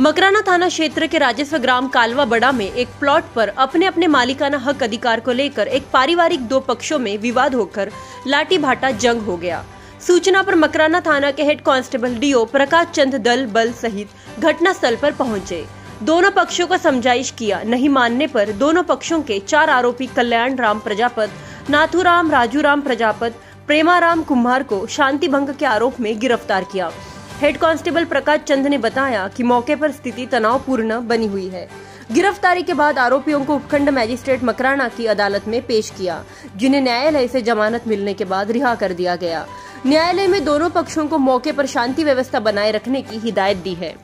मकराना थाना क्षेत्र के राजस्व ग्राम कालवा बड़ा में एक प्लॉट पर अपने अपने मालिकाना हक अधिकार को लेकर एक पारिवारिक दो पक्षों में विवाद होकर लाठी भाटा जंग हो गया। सूचना पर मकराना थाना के head constable DO Prakash Chand दल बल सहित घटना स्थल पर पहुँचे। दोनों पक्षों को समझाइश किया। नहीं मानने पर दोनों पक्षों के चार आरोपी कल्याण राम प्रजापत, नाथुराम राजू राम प्रजापत, प्रेमाराम कुम्हार को शांति भंग के आरोप में गिरफ़्तार किया। हेड कांस्टेबल प्रकाश चंद ने बताया कि मौके पर स्थिति तनावपूर्ण बनी हुई है। गिरफ्तारी के बाद आरोपियों को उपखंड मैजिस्ट्रेट मकराना की अदालत में पेश किया, जिन्हें न्यायालय से जमानत मिलने के बाद रिहा कर दिया गया। न्यायालय में दोनों पक्षों को मौके पर शांति व्यवस्था बनाए रखने की हिदायत दी है।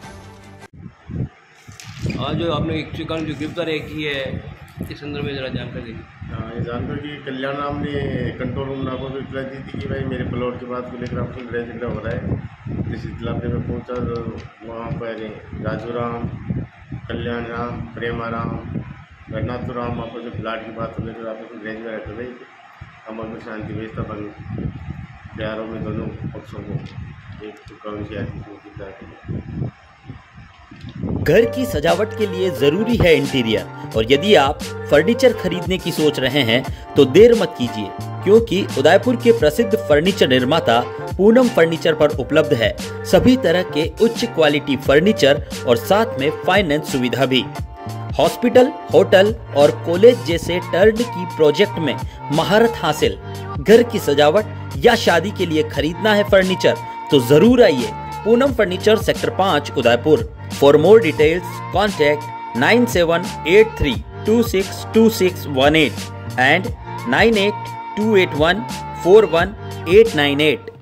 आज जो आपने एक जो गिरफ़्तार की है इस संदर्भ में जरा जानकारी हाँ ये जानकर कि कल्याण राम ने कंट्रोल रूम नागो को इतला दी थी कि भाई मेरे प्लॉट के बाद को लेकर आपको लड़ाई झगड़ा हो रहा है। जिस इतला पे मैं पहुँचा तो वहाँ पर राजू राम, कल्याण राम, प्रेमा राम रघनाथ राम आपको जो प्लाट की बात को लेकर आपको लड़ाई झगड़ा कर रही थी। हम अपनी शांति व्यवस्था बन प्यारों में दोनों पक्षों को एक कौन सी घर की सजावट के लिए ज़रूरी है इंटीरियर। और यदि आप फर्नीचर खरीदने की सोच रहे हैं तो देर मत कीजिए, क्योंकि उदयपुर के प्रसिद्ध फर्नीचर निर्माता पूनम फर्नीचर पर उपलब्ध है। सभी तरह के उच्च क्वालिटी फर्नीचर और साथ में फाइनेंस सुविधा भी। हॉस्पिटल, होटल और कॉलेज जैसे टर्न की प्रोजेक्ट में महारत हासिल। घर की सजावट या शादी के लिए खरीदना है फर्नीचर तो ज़रूर आइए। पूनम फर्नीचर सेक्टर पाँच, Udaipur. For more details, contact 9783262618 and 9828141898.